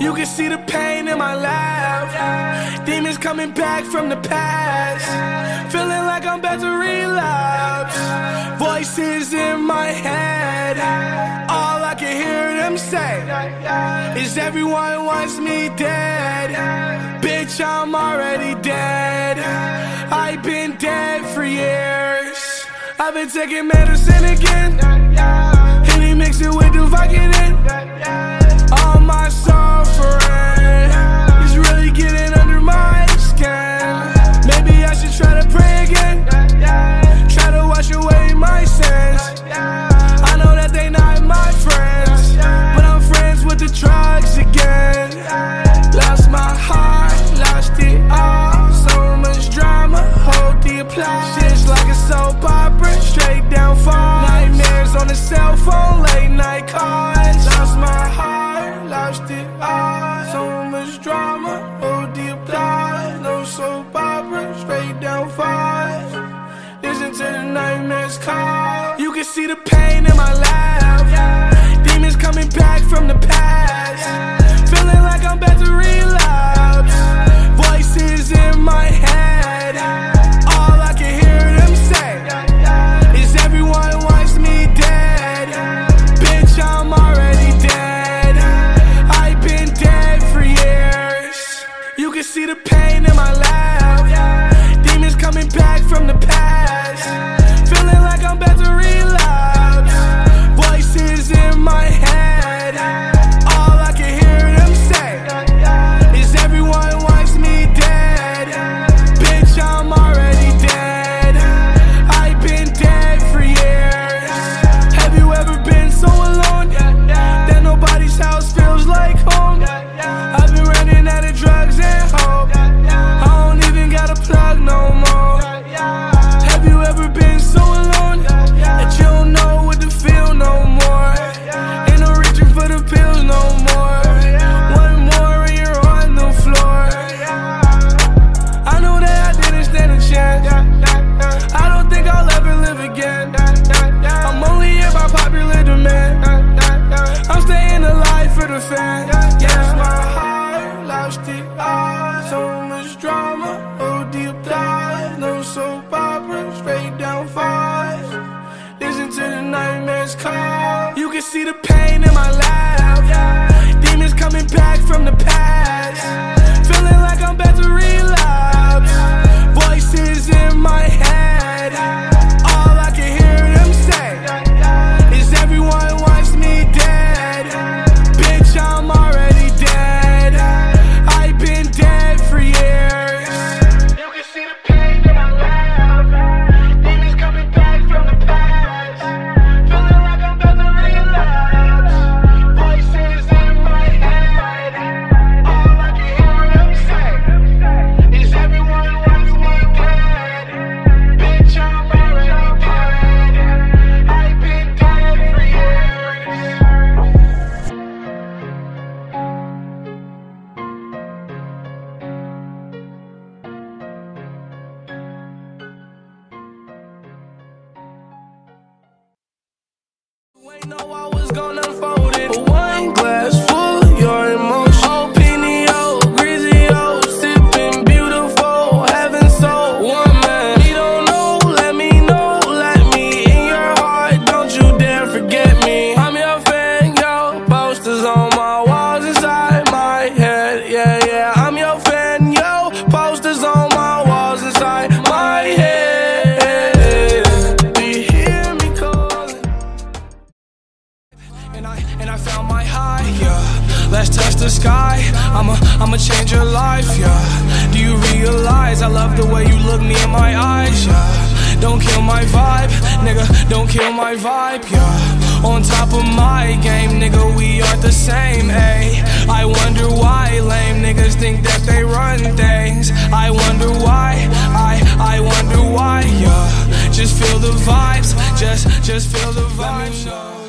You can see the pain in my laugh. Demons coming back from the past. Feeling like I'm about to relapse. Voices in my head. All I can hear them say is everyone wants me dead. Bitch, I'm already dead. I've been dead for years. I've been taking medicine again. see the pain in my life. Demons coming back from the past. know I was gonna fall. sky. I'ma, I'ma change your life, yeah. Do you realize I love the way you look me in my eyes, yeah? Don't kill my vibe, nigga, don't kill my vibe, yeah. On top of my game, nigga, we aren't the same, ayy. I wonder why lame niggas think that they run things. I wonder why, I, I wonder why, yeah. Just feel the vibes, just, just feel the vibes,